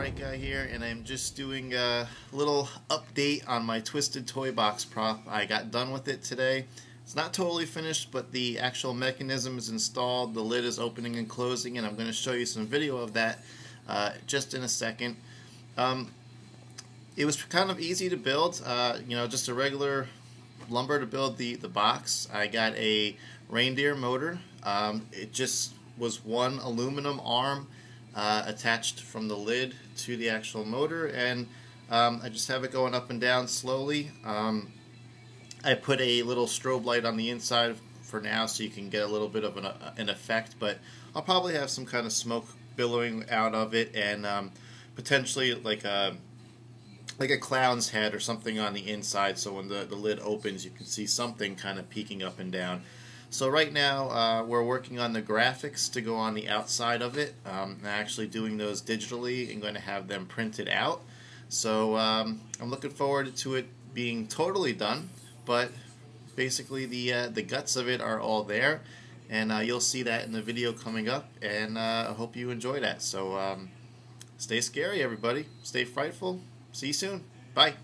Fright Guy here, and I'm just doing a little update on my Twisted Toy Box prop. I got done with it today. It's not totally finished, but the actual mechanism is installed, the lid is opening and closing, and I'm going to show you some video of that uh, just in a second. Um, it was kind of easy to build, uh, you know, just a regular lumber to build the, the box. I got a reindeer motor. Um, it just was one aluminum arm uh, attached from the lid to the actual motor and um, I just have it going up and down slowly. Um, I put a little strobe light on the inside for now so you can get a little bit of an, uh, an effect but I'll probably have some kind of smoke billowing out of it and um, potentially like a like a clown's head or something on the inside so when the, the lid opens you can see something kind of peeking up and down. So right now uh, we're working on the graphics to go on the outside of it. Um, I'm actually doing those digitally and going to have them printed out. So um, I'm looking forward to it being totally done, but basically the uh, the guts of it are all there, and uh, you'll see that in the video coming up. And uh, I hope you enjoy that. So um, stay scary, everybody. Stay frightful. See you soon. Bye.